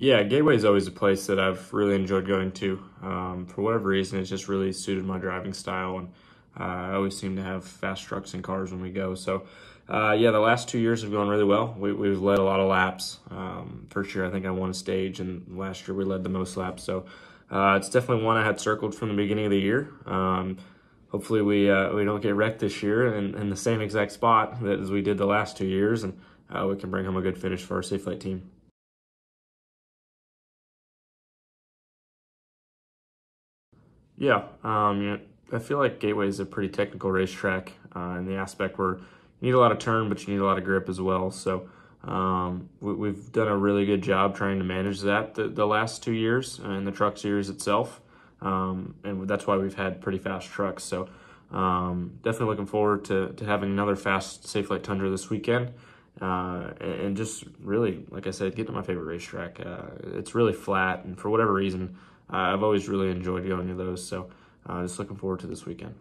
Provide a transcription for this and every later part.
Yeah, Gateway is always a place that I've really enjoyed going to. Um, for whatever reason, it's just really suited my driving style, and uh, I always seem to have fast trucks and cars when we go. So, uh, yeah, the last two years have gone really well. We, have led a lot of laps. Um, first year, I think I won a stage, and last year we led the most laps. So, uh, it's definitely one I had circled from the beginning of the year. Um, hopefully, we uh, we don't get wrecked this year in, in, the same exact spot that as we did the last two years, and uh, we can bring home a good finish for our Safelite team. Yeah, um, you know, I feel like Gateway is a pretty technical racetrack uh, in the aspect where you need a lot of turn, but you need a lot of grip as well. So um, we, have done a really good job trying to manage that the, the last two years in the truck series itself. Um, and that's why we've had pretty fast trucks. So um, definitely looking forward to, to having another fast Safelite Tundra this weekend. Uh, and just really, like I said, get to my favorite racetrack. Uh, it's really flat, and for whatever reason, uh, I've always really enjoyed going to those. So uh, just looking forward to this weekend.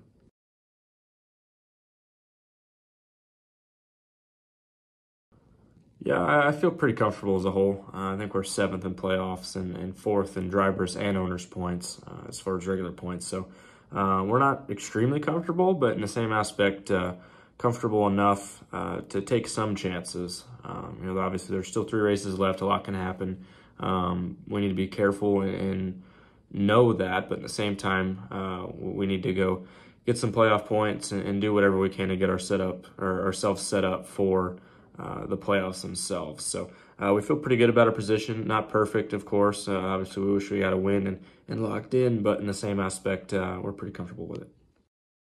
Yeah, I feel pretty comfortable as a whole. Uh, I think we're seventh in playoffs and, and fourth in drivers and owners points uh, as far as regular points. So uh, we're not extremely comfortable, but in the same aspect, uh, comfortable enough uh, to take some chances. Um, you know, obviously there's still three races left. A lot can happen. Um, we need to be careful and know that, but at the same time, uh, we need to go get some playoff points and, and, do whatever we can to get our setup or ourselves set up for uh, the playoffs themselves. So uh, we feel pretty good about our position. Not perfect, of course. Uh, obviously, we wish we had a win and, and locked in, but in the same aspect, uh, we're pretty comfortable with it.